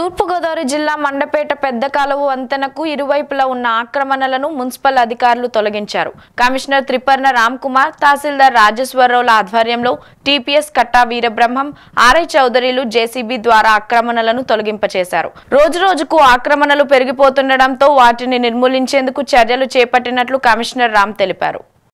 తూర్పుగోదావరి జిల్లా మండపేట పెద్ద కాలువ వంతెనకు ఇరువైపులా ఉన్న ఆక్రమణలను మున్సిపల్ అధికారులు తొలగించారు. కమిషనర్ త్రిపర్ణ రామ్ కుమార్ తహసీల్దార్ రాజేశ్వరరావుల ఆధ్వర్యంలో టీపీఎస్ కట్టా వీరబ్రహ్మం ఆర్ఐ చౌదరిలు జేసీబీ ద్వారా ఆక్రమణలను తొలగింపచేశారు. రోజురోజుకు ఆక్రమణలు పెరిగిపోతుండటంతో వాటిని నిర్మూలించేందుకు చర్యలు చేపట్టినట్లు కమిషనర్ రామ్ తెలిపారు.